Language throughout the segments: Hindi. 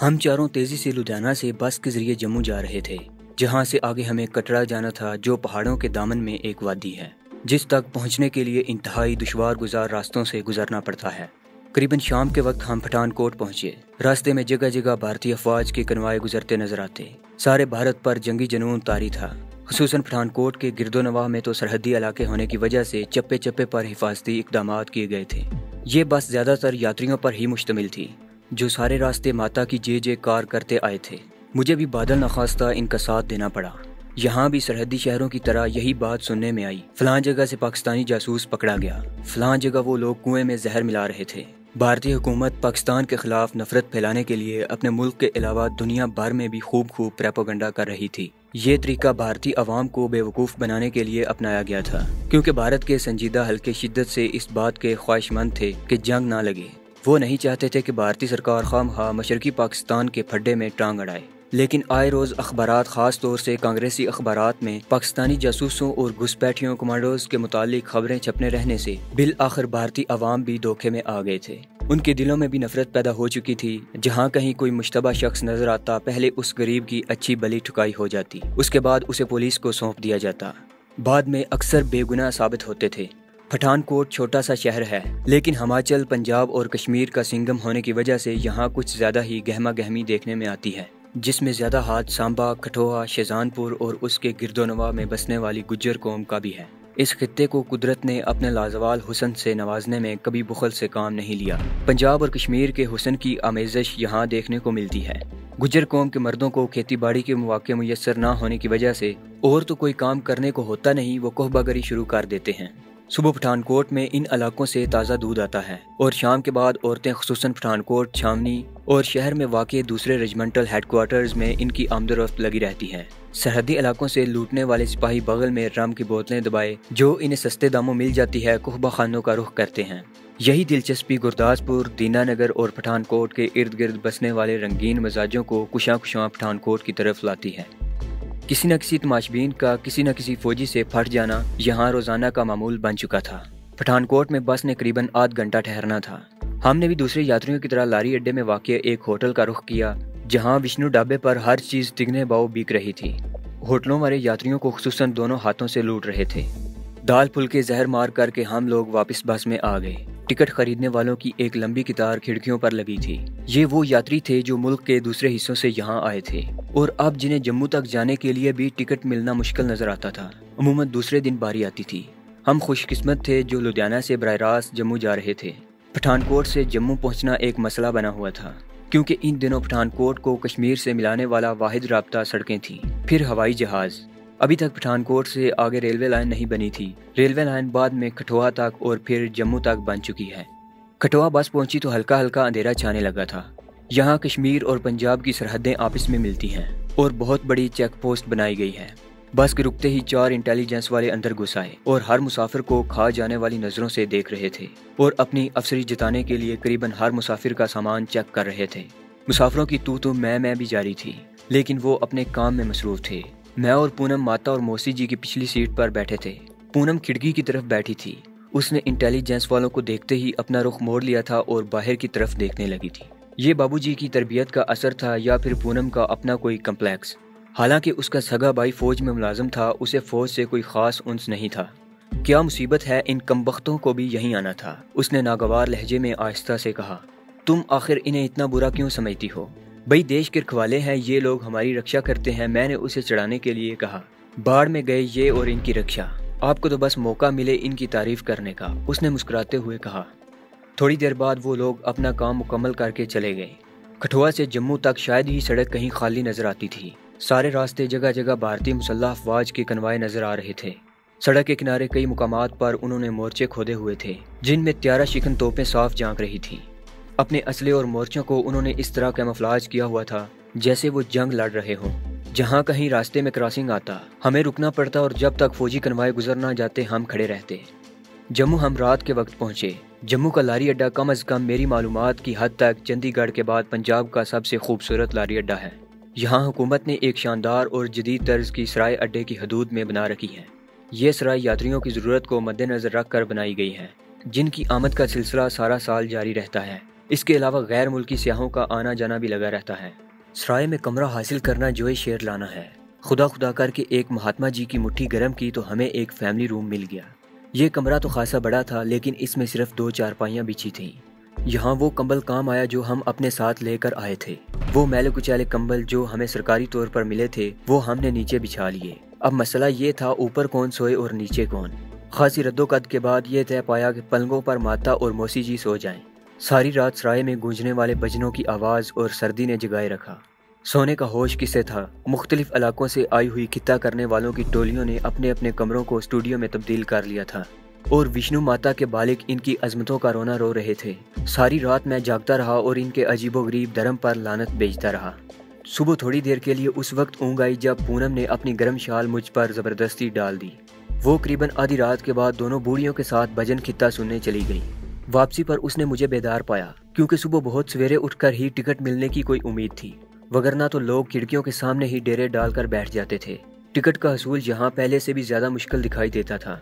हम चारों तेज़ी से लुधियाना से बस के ज़रिए जम्मू जा रहे थे, जहाँ से आगे हमें कटरा जाना था, जो पहाड़ों के दामन में एक वादी है, जिस तक पहुँचने के लिए इंतहाई दुशवार गुजार रास्तों से गुजरना पड़ता है। करीबन शाम के वक्त हम पठानकोट पहुँचे। रास्ते में जगह जगह भारतीय अफवाज के कनवाए गुजरते नज़र आते। सारे भारत पर जंगी जनून तारी था। खसूस पठानकोट के गिरदो नवाह में तो सरहदी इलाके होने की वजह से चप्पे चप्पे पर हिफाजती इकदाम किए गए थे। ये बस ज़्यादातर यात्रियों पर ही मुश्तमिल थी। जो सारे रास्ते माता की जे जे कार करते आए थे। मुझे भी बादल नखास्ता इनका साथ देना पड़ा। यहाँ भी सरहदी शहरों की तरह यही बात सुनने में आई। फलां जगह से पाकिस्तानी जासूस पकड़ा गया। फलां जगह वो लोग कुएँ में जहर मिला रहे थे। भारतीय हुकूमत पाकिस्तान के खिलाफ नफरत फैलाने के लिए अपने मुल्क के अलावा दुनिया भर में भी खूब खूब प्रेपोगंडा कर रही थी। ये तरीका भारतीय अवाम को बेवकूफ़ बनाने के लिए अपनाया गया था। क्योंकि भारत के संजीदा हल्के शिद्दत से इस बात के ख्वाहिशमंद थे कि जंग ना लगे। वो नहीं चाहते थे कि भारतीय सरकार खाम खा मशरकी पाकिस्तान के फड्डे में टांग अड़ाए। लेकिन आए रोज अखबार खास तौर से कांग्रेसी अखबार में पाकिस्तानी जासूसों और घुसपैठियों कमांडोज के मुतालिक खबरें छपने रहने से बिल आखिर भारतीय अवाम भी धोखे में आ गए थे। उनके दिलों में भी नफरत पैदा हो चुकी थी, जहाँ कहीं कोई मुशतबा शख्स नज़र आता पहले उस गरीब की अच्छी बली ठुकाई हो जाती, उसके बाद उसे पुलिस को सौंप दिया जाता। बाद में अक्सर बेगुनाह साबित होते थे। पठानकोट छोटा सा शहर है, लेकिन हिमाचल, पंजाब और कश्मीर का सिंगम होने की वजह से यहाँ कुछ ज़्यादा ही गहमा गहमी देखने में आती है, जिसमें ज़्यादा हाथ सांबा, कठोआ शेजानपुर और उसके गिरदोनवा में बसने वाली गुज्जर कौम का भी है। इस खत्े को कुदरत ने अपने लाजवाल हुसन से नवाजने में कभी बुखल से काम नहीं लिया। पंजाब और कश्मीर के हुसन की आमेजश यहाँ देखने को मिलती है। गुजर कौम के मर्दों को खेती बाड़ी के मौके मैसर न होने की वजह से और तो कोई काम करने को होता नहीं, वो कोहबागरी शुरू कर देते हैं। सुबह पठानकोट में इन इलाकों से ताज़ा दूध आता है और शाम के बाद औरतें खसूस पठानकोट, छावनी और शहर में वाक़ दूसरे रेजिमेंटल हेडक्वार्टर्स में इनकी आमदोरफ्त लगी रहती है। सरहदी इलाकों से लूटने वाले सिपाही बगल में रम की बोतलें दबाए, जो इन्हें सस्ते दामों मिल जाती है, कोहबा खानों का रुख करते हैं। यही दिलचस्पी गुरदासपुर, दीनानगर और पठानकोट के इर्द गिर्द बसने वाले रंगीन मजाजों को कुशा कुशा पठानकोट की तरफ़ लाती है। किसी न किसी तमाशबीन का, किसी न किसी फौजी से फट जाना यहाँ रोज़ाना का मामूल बन चुका था। पठानकोट में बस ने करीबन आध घंटा ठहरना था। हमने भी दूसरे यात्रियों की तरह लारी अड्डे में वाक़ एक होटल का रुख किया, जहाँ विष्णु ढाबे पर हर चीज़ तिगने बाव बिक रही थी। होटलों वाले यात्रियों को खसूस दोनों हाथों से लूट रहे थे। दाल फुल के जहर मार करके हम लोग वापस बस में आ गए। टिकट खरीदने वालों की एक लंबी कतार खिड़कियों पर लगी थी। ये वो यात्री थे जो मुल्क के दूसरे हिस्सों से यहाँ आए थे। और अब जिन्हें जम्मू तक जाने के लिए भी टिकट मिलना मुश्किल नज़र आता था, अमूमन दूसरे दिन बारी आती थी। हम खुशकिस्मत थे जो लुधियाना से बर रास्त जम्मू जा रहे थे। पठानकोट से जम्मू पहुँचना एक मसला बना हुआ था, क्योंकि इन दिनों पठानकोट को कश्मीर से मिलाने वाला वाहिद रबता सड़कें थी, फिर हवाई जहाज़। अभी तक पठानकोट से आगे रेलवे लाइन नहीं बनी थी। रेलवे लाइन बाद में कठुआ तक और फिर जम्मू तक बन चुकी है। कठुआ बस पहुँची तो हल्का हल्का अंधेरा छाने लगा था। यहाँ कश्मीर और पंजाब की सरहदें आपस में मिलती हैं और बहुत बड़ी चेक पोस्ट बनाई गई है। बस के रुकते ही चार इंटेलिजेंस वाले अंदर घुस आए और हर मुसाफिर को खा जाने वाली नज़रों से देख रहे थे और अपनी अफसरी जताने के लिए करीबन हर मुसाफिर का सामान चेक कर रहे थे। मुसाफिरों की तू तो मैं मैं भी जारी थी, लेकिन वो अपने काम में मसरूफ थे। मैं और पूनम माता और मौसी जी की पिछली सीट पर बैठे थे। पूनम खिड़की की तरफ़ बैठी थी। उसने इंटेलिजेंस वालों को देखते ही अपना रुख मोड़ लिया था और बाहर की तरफ़ देखने लगी थी। ये बाबूजी की तरबियत का असर था या फिर पूनम का अपना कोई कम्प्लेक्स हालाँकि उसका सगा भाई फौज में मुलाजम था, उसे फौज से कोई खास उन्स नहीं था। क्या मुसीबत है इन कमबख्तों को भी यहीं आना था? उसने नागवार लहजे में आहिस्ता से कहा, तुम आखिर इन्हें इतना बुरा क्यों समझती हो? भाई, देश के रखवाले हैं, ये लोग हमारी रक्षा करते हैं, मैंने उसे चढ़ाने के लिए कहा। बाढ़ में गए ये और इनकी रक्षा। आपको तो बस मौका मिले इनकी तारीफ़ करने का, उसने मुस्कुराते हुए कहा। थोड़ी देर बाद वो लोग अपना काम मुकम्मल करके चले गए। कठुआ से जम्मू तक शायद ही सड़क कहीं खाली नज़र आती थी। सारे रास्ते जगह जगह भारतीय मुसल्ह अफवाज के कनवाए नज़र आ रहे थे। सड़क के किनारे कई मुकाम पर उन्होंने मोर्चे खोदे हुए थे, जिनमें त्यारा शिकन तोपें साफ़ झाँक रही थी। अपने असले और मोर्चों को उन्होंने इस तरह कैमफ्लाज किया हुआ था, जैसे वो जंग लड़ रहे हों। जहाँ कहीं रास्ते में क्रॉसिंग आता, हमें रुकना पड़ता और जब तक फौजी कनवाए गुजर ना जाते, हम खड़े रहते। जम्मू हम रात के वक्त पहुँचे। जम्मू का लारी अड्डा कम अज कम मेरी मालूम की हद तक चंडीगढ़ के बाद पंजाब का सबसे खूबसूरत लारी अड्डा है। यहाँ हुकूमत ने एक शानदार और जदीद तर्ज की सराय अड्डे की हदूद में बना रखी है। ये सराय यात्रियों की ज़रूरत को मद्देनजर रख कर बनाई गई है, जिनकी आमद का सिलसिला सारा साल जारी रहता है। इसके अलावा गैर मुल्की सियाहों का आना जाना भी लगा रहता है। सराय में कमरा हासिल करना जो शेर लाना है। खुदा खुदा करके एक महात्मा जी की मुट्ठी गर्म की तो हमें एक फैमिली रूम मिल गया। ये कमरा तो खासा बड़ा था, लेकिन इसमें सिर्फ़ दो चारपाइयाँ बिछी थी। यहाँ वो कंबल काम आया जो हम अपने साथ लेकर आए थे। वो मैले कुचैले कंबल जो हमें सरकारी तौर पर मिले थे, वो हमने नीचे बिछा लिए। अब मसला ये था, ऊपर कौन सोए और नीचे कौन। खासी रद्दोकद के बाद ये तय पाया कि पलंगों पर माता और मौसी जी सो जाएँ। सारी रात सराय में गूंजने वाले बजनों की आवाज़ और सर्दी ने जगाए रखा। सोने का होश किसे था? मुख्तलिफ़ इलाकों से आई हुई खिता करने वालों की टोलियों ने अपने अपने कमरों को स्टूडियो में तब्दील कर लिया था। और विष्णु माता के बालिक इनकी अजमतों का रोना रो रहे थे। सारी रात मैं जागता रहा और इनके अजीबो गरीब धर्म पर लानत बेचता रहा। सुबह थोड़ी देर के लिए उस वक्त ऊँग आई जब पूनम ने अपनी गर्म शाल मुझ पर ज़बरदस्ती डाल दी। वो करीबन आधी रात के बाद दोनों बूढ़ियों के साथ भजन खिता सुनने चली गई। वापसी पर उसने मुझे बेदार पाया, क्योंकि सुबह बहुत सवेरे उठकर ही टिकट मिलने की कोई उम्मीद थी। वगरना तो लोग खिड़कियों के सामने ही डेरे डालकर बैठ जाते थे। टिकट का हसूल यहाँ पहले से भी ज़्यादा मुश्किल दिखाई देता था।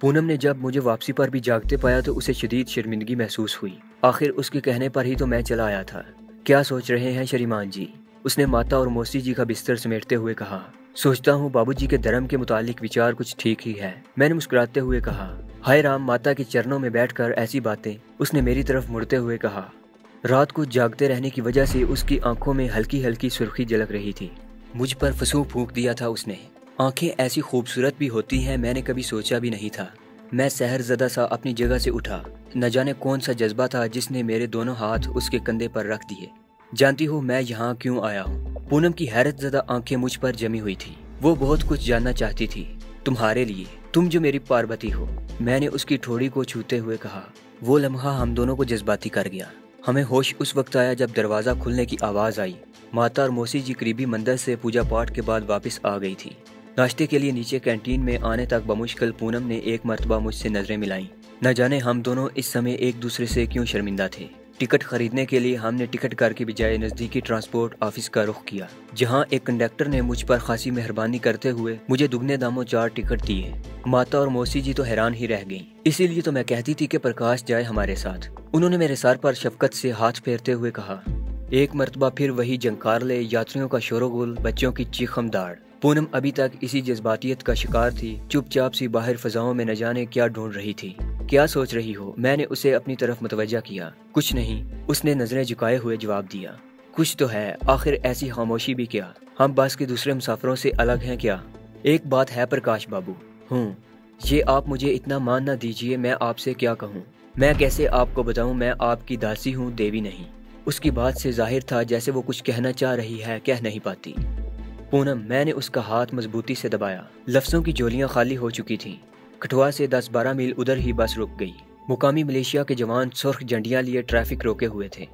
पूनम ने जब मुझे वापसी पर भी जागते पाया तो उसे शदीद शर्मिंदगी महसूस हुई। आखिर उसके कहने पर ही तो मैं चला आया था। क्या सोच रहे हैं शरीमान जी? उसने माता और मौसी जी का बिस्तर समेटते हुए कहा, सोचता हूँ बाबूजी के धर्म के मुतालिक विचार कुछ ठीक ही है। मैंने मुस्कुराते हुए कहा हाय राम, माता के चरणों में बैठकर ऐसी बातें, उसने मेरी तरफ़ मुड़ते हुए कहा। रात को जागते रहने की वजह से उसकी आँखों में हल्की हल्की सुर्खी झलक रही थी। मुझ पर फसू फूक दिया था उसने। आँखें ऐसी खूबसूरत भी होती हैं, मैंने कभी सोचा भी नहीं था। मैं सहर जदा सा अपनी जगह से उठा। न जाने कौन सा जज्बा था जिसने मेरे दोनों हाथ उसके कंधे पर रख दिए। जानती हो मैं यहाँ क्यों आया हूँ? पूनम की हैरत जदा आँखें मुझ पर जमी हुई थी। वो बहुत कुछ जानना चाहती थी। तुम्हारे लिए, तुम जो मेरी पार्वती हो, मैंने उसकी ठोड़ी को छूते हुए कहा, वो लम्हा हम दोनों को जज्बाती कर गया। हमें होश उस वक्त आया जब दरवाज़ा खुलने की आवाज़ आई। माता और मौसी जी करीबी मंदिर से पूजा पाठ के बाद वापस आ गई थी। नाश्ते के लिए नीचे कैंटीन में आने तक बमुश्किल पूनम ने एक मरतबा मुझसे नज़रें मिलाई। न जाने हम दोनों इस समय एक दूसरे से क्यों शर्मिंदा थे। टिकट खरीदने के लिए हमने टिकट कार की बजाय नज़दीकी ट्रांसपोर्ट ऑफ़िस का रुख किया। जहाँ एक कंडक्टर ने मुझ पर खासी मेहरबानी करते हुए मुझे दुगने दामों चार टिकट दिए। माता और मौसी जी तो हैरान ही रह गईं। इसीलिए तो मैं कहती थी कि प्रकाश जाए हमारे साथ। उन्होंने मेरे सर पर शफकत से हाथ फेरते हुए कहा, एक मरतबा फिर वही जंकार ले यात्रियों का शोरगुल, बच्चों की चीखम दाड़ पूनम अभी तक इसी जज्बातियत का शिकार थी, चुपचाप सी बाहर फजाओं में न जाने क्या ढूंढ रही थी। क्या सोच रही हो? मैंने उसे अपनी तरफ़ मुतवजा किया। कुछ नहीं, उसने नज़रें झुकाए हुए जवाब दिया। कुछ तो है, आखिर ऐसी खामोशी भी क्या? हम बस के दूसरे मुसाफरों से अलग हैं क्या? एक बात है प्रकाश बाबू। हूँ, ये आप मुझे इतना मान ना दीजिए मैं आपसे क्या कहूँ? मैं कैसे आपको बताऊँ मैं आपकी दासी हूँ, देवी नहीं। उसकी बात से ज़ाहिर था जैसे वो कुछ कहना चाह रही है, कह नहीं पाती। पूनम, मैंने उसका हाथ मजबूती से दबाया। लफ्जों की जोलियाँ खाली हो चुकी थीं। कठुआ से दस बारह मील उधर ही बस रुक गई। मुकामी मलेशिया के जवान सुर्ख झंडियाँ लिए ट्रैफ़िक रोके हुए थे।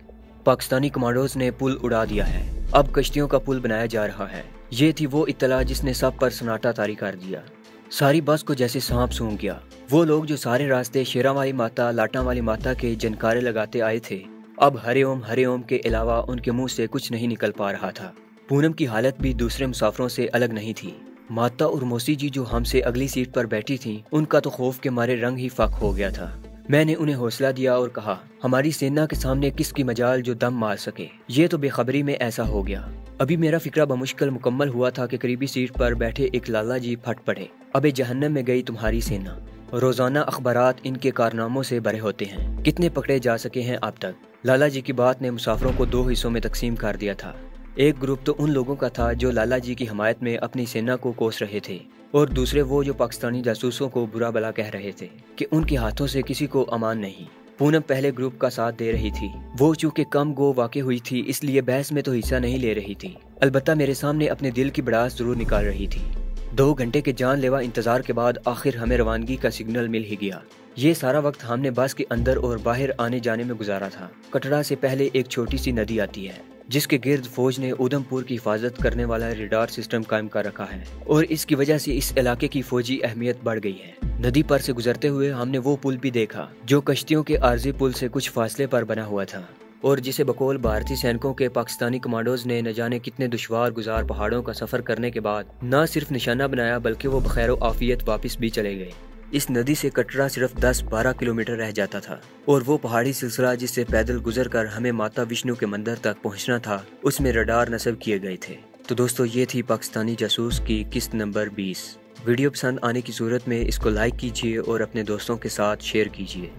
पाकिस्तानी कमांडोज ने पुल उड़ा दिया है। अब कश्तियों का पुल बनाया जा रहा है। ये थी वो इतला जिसने सब पर सन्नाटा तारी कर दिया। सारी बस को जैसे सांप सूंघ गया। वो लोग जो सारे रास्ते शेरा वाली माता लाटा वाली माता के जनकारे लगाते आए थे, अब हरे ओम हरे ओम के अलावा उनके मुँह से कुछ नहीं निकल पा रहा था। पूनम की हालत भी दूसरे मुसाफरों से अलग नहीं थी। माता और मौसी जी जो हमसे अगली सीट पर बैठी थीं, उनका तो खौफ के मारे रंग ही फक हो गया था। मैंने उन्हें हौसला दिया और कहा हमारी सेना के सामने किसकी मजाल जो दम मार सके। ये तो बेखबरी में ऐसा हो गया। अभी मेरा फिक्रा बमुश्किल मुकम्मल हुआ था कि करीबी सीट पर बैठे एक लाला जी फट पड़े। अबे जहन्नम में गई तुम्हारी सेना। रोज़ाना अखबार इनके कारनामों से भरे होते हैं। कितने पकड़े जा सके हैं अब तक? लाला जी की बात ने मुसाफरों को दो हिस्सों में तकसीम कर दिया था। एक ग्रुप तो उन लोगों का था जो लाला जी की हमायत में अपनी सेना को कोस रहे थे, और दूसरे वो जो पाकिस्तानी जासूसों को बुरा भला कह रहे थे कि उनके हाथों से किसी को अमान नहीं। पूनम पहले ग्रुप का साथ दे रही थी। वो चूँकि कम गो वाकई हुई थी, इसलिए बहस में तो हिस्सा नहीं ले रही थी। अलबत्ता मेरे सामने अपने दिल की बड़ास ज़रूर निकाल रही थी। दो घंटे के जानलेवा इंतज़ार के बाद आखिर हमें रवानगी का सिग्नल मिल ही गया। ये सारा वक्त हमने बस के अंदर और बाहर आने जाने में गुजारा था। कटरा से पहले एक छोटी सी नदी आती है। जिसके गिर्द फौज ने उधमपुर की हिफाजत करने वाला रिडार सिस्टम कायम कर रखा है और इसकी वजह से इस इलाके की फौजी अहमियत बढ़ गई है। नदी पर से गुजरते हुए हमने वो पुल भी देखा, जो कश्तियों के आर्जी पुल से कुछ फासले पर बना हुआ था और जिसे बकौल भारतीय सैनिकों के पाकिस्तानी कमांडोज ने न जाने कितने दुशवार गुजार पहाड़ों का सफ़र करने के बाद न सिर्फ़ निशाना बनाया, बल्कि वो बखैर आफियत वापस भी चले गए। इस नदी से कटरा सिर्फ़ 10-12 किलोमीटर रह जाता था। और वो पहाड़ी सिलसिला जिससे पैदल गुजर कर हमें माता विष्णु के मंदिर तक पहुँचना था, उसमें रडार नसब किए गए थे। तो दोस्तों, ये थी पाकिस्तानी जासूस की किस्त नंबर 20 वीडियो पसंद आने की सूरत में इसको लाइक कीजिए और अपने दोस्तों के साथ शेयर कीजिए।